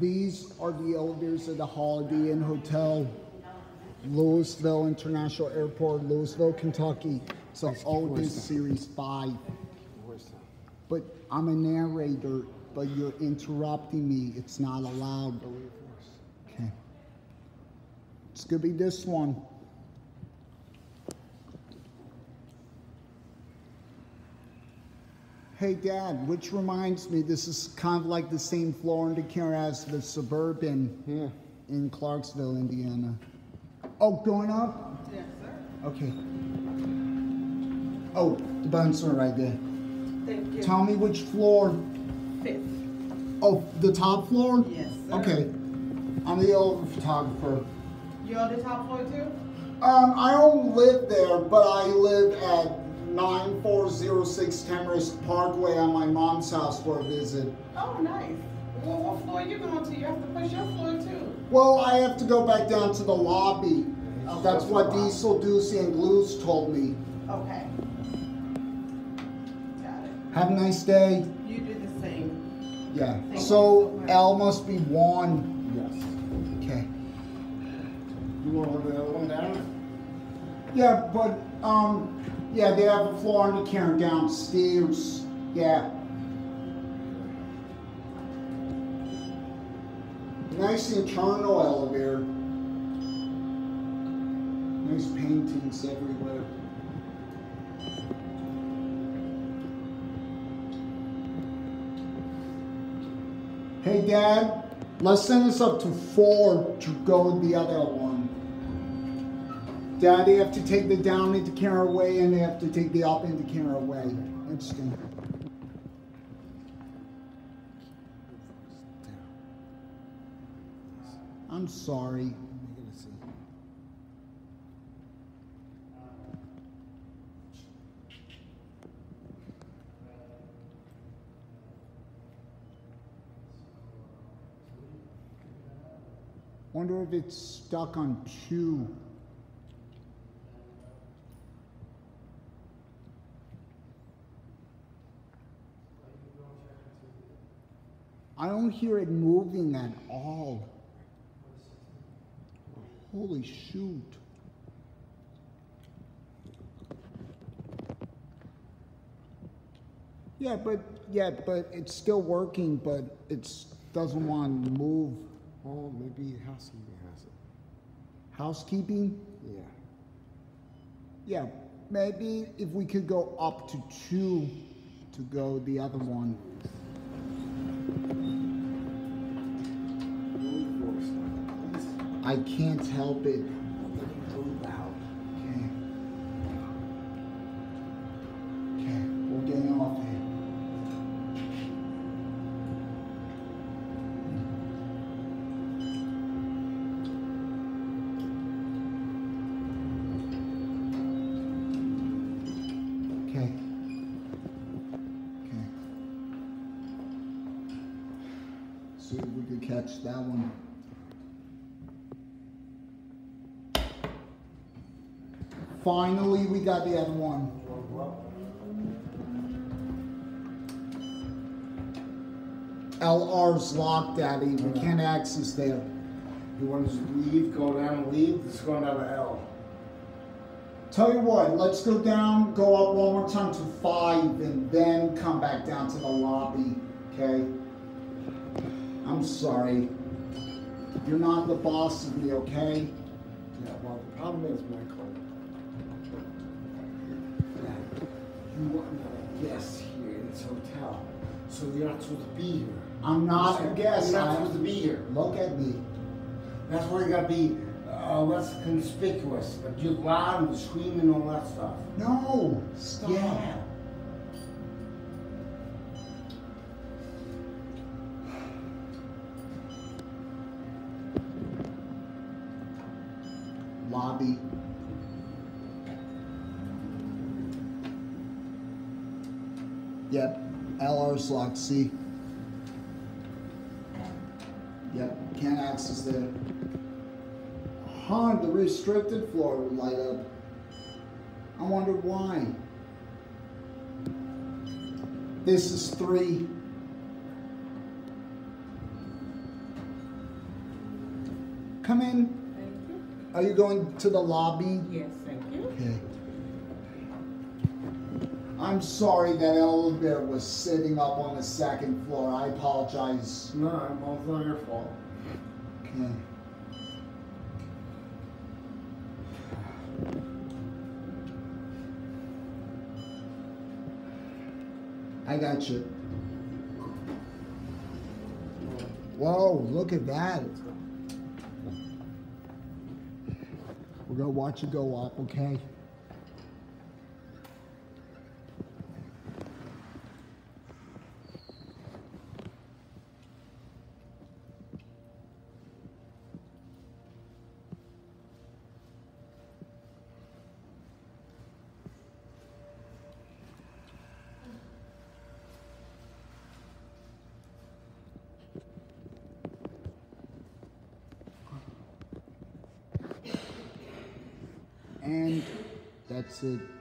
These are the elders of the Holiday Inn Hotel, Louisville International Airport, Louisville, Kentucky. So Otis Series 5. But I'm a narrator, but you're interrupting me. It's not allowed. Okay. It's gonna be this one. Hey Dad, which reminds me, this is kind of like the same floor and decor as the Suburban Yeah. in Clarksville, Indiana. Oh, going up? Yes, sir. Okay. Oh, the buttons are right there. Thank you. Tell me which floor. Fifth. Oh, the top floor? Yes, sir. Okay. I'm the old photographer. You're on the top floor too? Um, I don't live there, but I live at 9406 Tamarisk Parkway on my mom's house for a visit. Oh, nice. Well, what floor are you going to? You have to push your floor too. Well, I have to go back down to the lobby. Oh, That's what. Diesel, Ducey, and Glues told me. Okay. Got it. Have a nice day. You do the same. Yeah. Thank So so. L must be one. Yes. Okay. You want to the other one down? Yeah, but um, yeah, they have a floor under Karen downstairs. Yeah. Nice internal elevator. Nice paintings everywhere. Hey Dad, let's send this up to four to go the other one. Dad, they have to take the down indicator away and they have to take the up indicator away. Interesting. I'm sorry. Wonder if it's stuck on two. I don't hear it moving at all. Holy shoot. Yeah, but yeah, but it's still working, but it doesn't want to move. Oh, maybe housekeeping has it. Housekeeping? Yeah. Yeah, maybe if we could go up to two to go the other one. I can't help it. Okay. Okay, we're getting off here. Okay. Okay. See if we could catch that one. Finally, we got the other one. LR's locked, Daddy. We can't access there. You want to just leave, go down and leave? This is going down to L. Tell you what, let's go down, go up one more time to five, and then come back down to the lobby, okay? I'm sorry. You're not the boss of me, okay? Yeah, well, the problem is, Michael, that you are a guest here in this hotel, so you're not supposed to be here. I'm not a guest. You're guest. not I- supposed to be here. Look at me. That's where you gotta be uh, less conspicuous, but you're loud and screaming and all that stuff. No, stop. Yeah. Lobby. Yep, LR's locked, see? Yep, can't access there. Huh, the restricted floor would light up. I wonder why. This is three. come in? Thank you. Are you going to the lobby? Yes, thank you. Okay. I'm sorry that elevator was sitting up on the second floor. I apologize. No, well, it's not your fault. Okay. I got you. Whoa, look at that. We're gonna watch it go up, okay? And that's it.